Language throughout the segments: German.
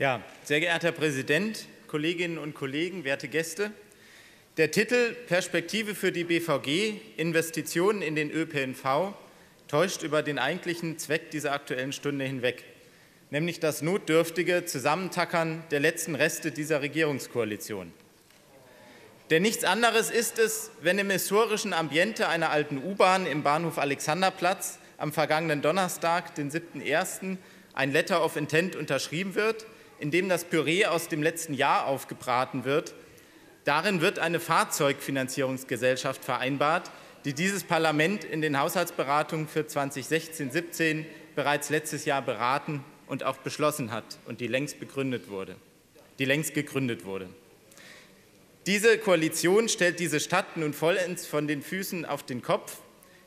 Ja, sehr geehrter Herr Präsident, Kolleginnen und Kollegen, werte Gäste! Der Titel Perspektive für die BVG Investitionen in den ÖPNV täuscht über den eigentlichen Zweck dieser Aktuellen Stunde hinweg, nämlich das notdürftige Zusammentackern der letzten Reste dieser Regierungskoalition. Denn nichts anderes ist es, wenn im historischen Ambiente einer alten U-Bahn im Bahnhof Alexanderplatz am vergangenen Donnerstag, den 7.1., ein Letter of Intent unterschrieben wird, in dem das Püree aus dem letzten Jahr aufgebraten wird. Darin wird eine Fahrzeugfinanzierungsgesellschaft vereinbart, die dieses Parlament in den Haushaltsberatungen für 2016-17 bereits letztes Jahr beraten und auch beschlossen hat und die längst begründet wurde, die längst gegründet wurde. Diese Koalition stellt diese Stadt nun vollends von den Füßen auf den Kopf.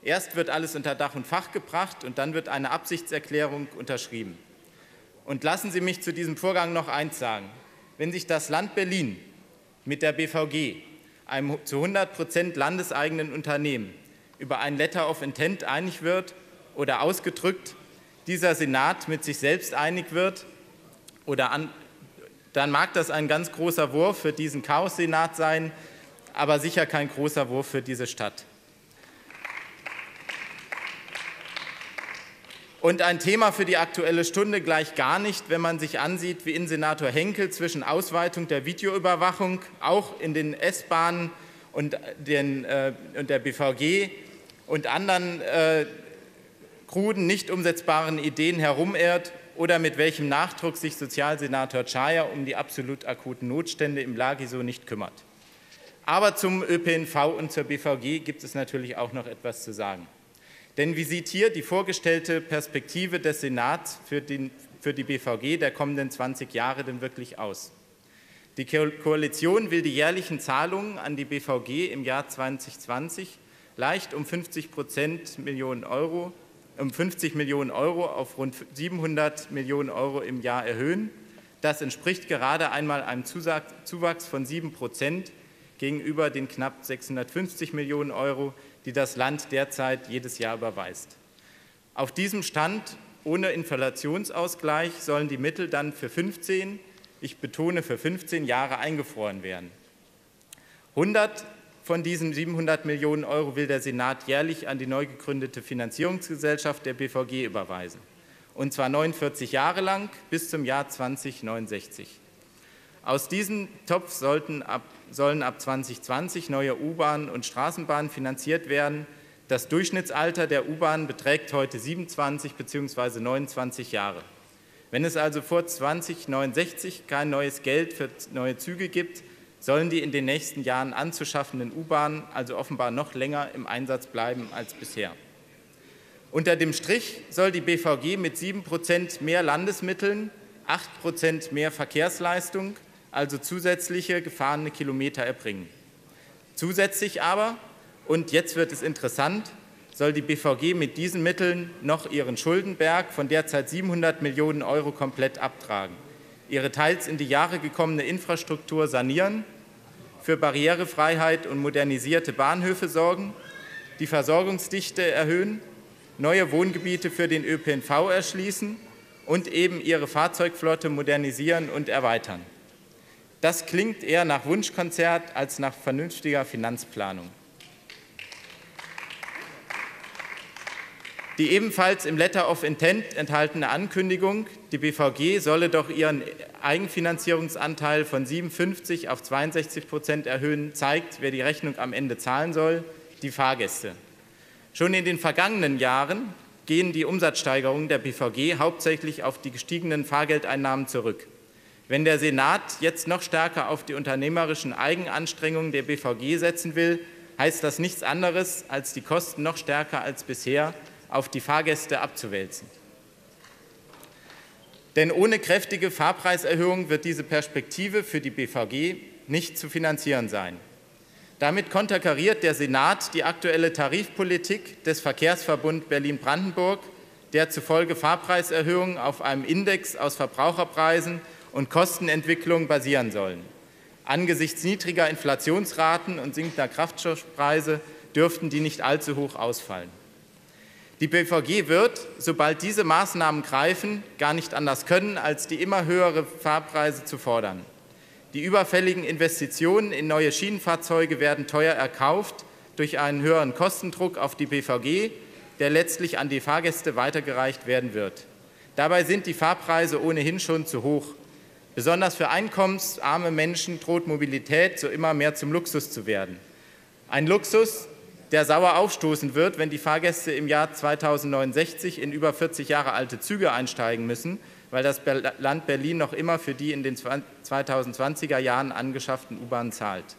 Erst wird alles unter Dach und Fach gebracht und dann wird eine Absichtserklärung unterschrieben. Und lassen Sie mich zu diesem Vorgang noch eins sagen. Wenn sich das Land Berlin mit der BVG, einem zu 100 Prozent landeseigenen Unternehmen, über ein Letter of Intent einig wird oder ausgedrückt dieser Senat mit sich selbst einig wird, oder an, dann mag das ein ganz großer Wurf für diesen Chaos-Senat sein, aber sicher kein großer Wurf für diese Stadt. Und ein Thema für die Aktuelle Stunde gleich gar nicht, wenn man sich ansieht, wie Innensenator Henkel zwischen Ausweitung der Videoüberwachung auch in den S-Bahnen und, den, äh, und der BVG und anderen äh, kruden, nicht umsetzbaren Ideen herumirrt oder mit welchem Nachdruck sich Sozialsenator Czaja um die absolut akuten Notstände im Lagi so nicht kümmert. Aber zum ÖPNV und zur BVG gibt es natürlich auch noch etwas zu sagen. Denn wie sieht hier die vorgestellte Perspektive des Senats für, den, für die BVG der kommenden 20 Jahre denn wirklich aus? Die Koalition will die jährlichen Zahlungen an die BVG im Jahr 2020 leicht um 50 Prozent Millionen Euro, um 50 Millionen Euro auf rund 700 Millionen Euro im Jahr erhöhen. Das entspricht gerade einmal einem Zuwachs von 7 Prozent gegenüber den knapp 650 Millionen Euro, die das Land derzeit jedes Jahr überweist. Auf diesem Stand ohne Inflationsausgleich sollen die Mittel dann für 15, ich betone für 15 Jahre eingefroren werden. 100 von diesen 700 Millionen Euro will der Senat jährlich an die neu gegründete Finanzierungsgesellschaft der BVG überweisen, und zwar 49 Jahre lang bis zum Jahr 2069. Aus diesem Topf sollten ab sollen ab 2020 neue U-Bahnen und Straßenbahnen finanziert werden. Das Durchschnittsalter der U-Bahn beträgt heute 27 bzw. 29 Jahre. Wenn es also vor 2069 kein neues Geld für neue Züge gibt, sollen die in den nächsten Jahren anzuschaffenden U-Bahnen also offenbar noch länger im Einsatz bleiben als bisher. Unter dem Strich soll die BVG mit 7 Prozent mehr Landesmitteln, 8 Prozent mehr Verkehrsleistung also zusätzliche gefahrene Kilometer erbringen. Zusätzlich aber, und jetzt wird es interessant, soll die BVG mit diesen Mitteln noch ihren Schuldenberg von derzeit 700 Millionen Euro komplett abtragen, ihre teils in die Jahre gekommene Infrastruktur sanieren, für Barrierefreiheit und modernisierte Bahnhöfe sorgen, die Versorgungsdichte erhöhen, neue Wohngebiete für den ÖPNV erschließen und eben ihre Fahrzeugflotte modernisieren und erweitern. Das klingt eher nach Wunschkonzert als nach vernünftiger Finanzplanung. Die ebenfalls im Letter of Intent enthaltene Ankündigung, die BVG solle doch ihren Eigenfinanzierungsanteil von 57 auf 62 Prozent erhöhen, zeigt, wer die Rechnung am Ende zahlen soll, die Fahrgäste. Schon in den vergangenen Jahren gehen die Umsatzsteigerungen der BVG hauptsächlich auf die gestiegenen Fahrgeldeinnahmen zurück. Wenn der Senat jetzt noch stärker auf die unternehmerischen Eigenanstrengungen der BVG setzen will, heißt das nichts anderes, als die Kosten noch stärker als bisher auf die Fahrgäste abzuwälzen. Denn ohne kräftige Fahrpreiserhöhung wird diese Perspektive für die BVG nicht zu finanzieren sein. Damit konterkariert der Senat die aktuelle Tarifpolitik des Verkehrsverbund Berlin-Brandenburg, der zufolge Fahrpreiserhöhungen auf einem Index aus Verbraucherpreisen und Kostenentwicklung basieren sollen. Angesichts niedriger Inflationsraten und sinkender Kraftstoffpreise dürften die nicht allzu hoch ausfallen. Die BVG wird, sobald diese Maßnahmen greifen, gar nicht anders können, als die immer höhere Fahrpreise zu fordern. Die überfälligen Investitionen in neue Schienenfahrzeuge werden teuer erkauft durch einen höheren Kostendruck auf die BVG, der letztlich an die Fahrgäste weitergereicht werden wird. Dabei sind die Fahrpreise ohnehin schon zu hoch. Besonders für einkommensarme Menschen droht Mobilität so immer mehr zum Luxus zu werden. Ein Luxus, der sauer aufstoßen wird, wenn die Fahrgäste im Jahr 2069 in über 40 Jahre alte Züge einsteigen müssen, weil das Land Berlin noch immer für die in den 2020er Jahren angeschafften U-Bahnen zahlt.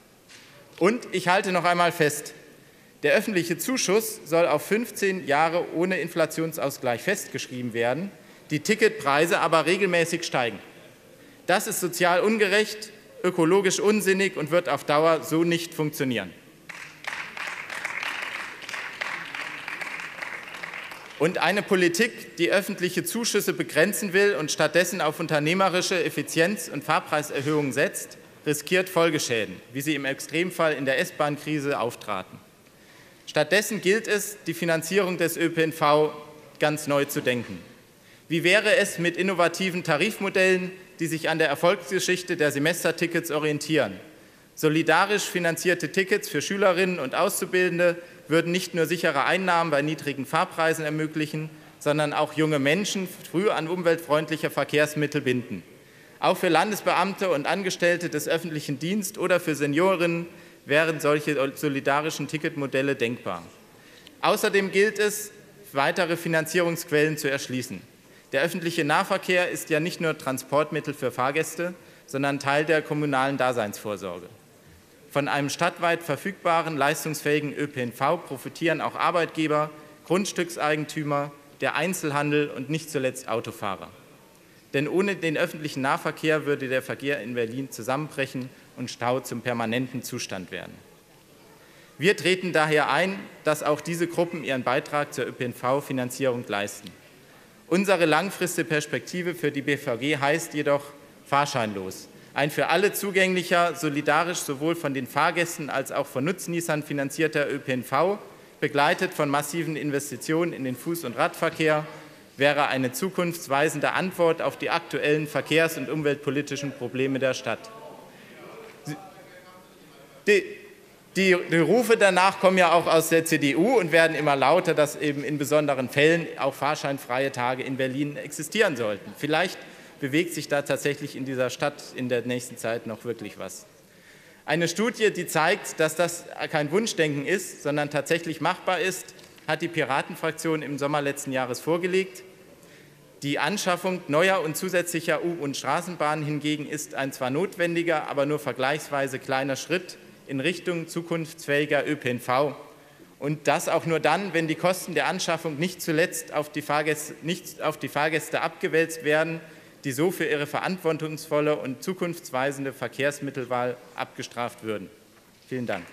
Und ich halte noch einmal fest, der öffentliche Zuschuss soll auf 15 Jahre ohne Inflationsausgleich festgeschrieben werden die Ticketpreise aber regelmäßig steigen. Das ist sozial ungerecht, ökologisch unsinnig und wird auf Dauer so nicht funktionieren. Und eine Politik, die öffentliche Zuschüsse begrenzen will und stattdessen auf unternehmerische Effizienz und Fahrpreiserhöhungen setzt, riskiert Folgeschäden, wie sie im Extremfall in der S-Bahn-Krise auftraten. Stattdessen gilt es, die Finanzierung des ÖPNV ganz neu zu denken. Wie wäre es mit innovativen Tarifmodellen, die sich an der Erfolgsgeschichte der Semestertickets orientieren? Solidarisch finanzierte Tickets für Schülerinnen und Auszubildende würden nicht nur sichere Einnahmen bei niedrigen Fahrpreisen ermöglichen, sondern auch junge Menschen früh an umweltfreundliche Verkehrsmittel binden. Auch für Landesbeamte und Angestellte des öffentlichen Dienstes oder für Seniorinnen wären solche solidarischen Ticketmodelle denkbar. Außerdem gilt es, weitere Finanzierungsquellen zu erschließen. Der öffentliche Nahverkehr ist ja nicht nur Transportmittel für Fahrgäste, sondern Teil der kommunalen Daseinsvorsorge. Von einem stadtweit verfügbaren, leistungsfähigen ÖPNV profitieren auch Arbeitgeber, Grundstückseigentümer, der Einzelhandel und nicht zuletzt Autofahrer. Denn ohne den öffentlichen Nahverkehr würde der Verkehr in Berlin zusammenbrechen und Stau zum permanenten Zustand werden. Wir treten daher ein, dass auch diese Gruppen ihren Beitrag zur ÖPNV-Finanzierung leisten. Unsere langfristige Perspektive für die BVG heißt jedoch fahrscheinlos. Ein für alle zugänglicher, solidarisch sowohl von den Fahrgästen als auch von Nutznießern finanzierter ÖPNV, begleitet von massiven Investitionen in den Fuß- und Radverkehr, wäre eine zukunftsweisende Antwort auf die aktuellen verkehrs- und umweltpolitischen Probleme der Stadt. Die die, die, Rufe danach kommen ja auch aus der CDU und werden immer lauter, dass eben in besonderen Fällen auch fahrscheinfreie Tage in Berlin existieren sollten. Vielleicht bewegt sich da tatsächlich in dieser Stadt in der nächsten Zeit noch wirklich was. Eine Studie, die zeigt, dass das kein Wunschdenken ist, sondern tatsächlich machbar ist, hat die Piratenfraktion im Sommer letzten Jahres vorgelegt. Die Anschaffung neuer und zusätzlicher U- und Straßenbahnen hingegen ist ein zwar notwendiger, aber nur vergleichsweise kleiner Schritt in Richtung zukunftsfähiger ÖPNV. Und das auch nur dann, wenn die Kosten der Anschaffung nicht zuletzt auf die Fahrgäste, nicht auf die Fahrgäste abgewälzt werden, die so für ihre verantwortungsvolle und zukunftsweisende Verkehrsmittelwahl abgestraft würden. Vielen Dank.